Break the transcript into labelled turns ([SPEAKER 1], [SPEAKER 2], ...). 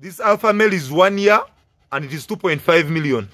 [SPEAKER 1] This alpha male is one year and it is 2.5 million.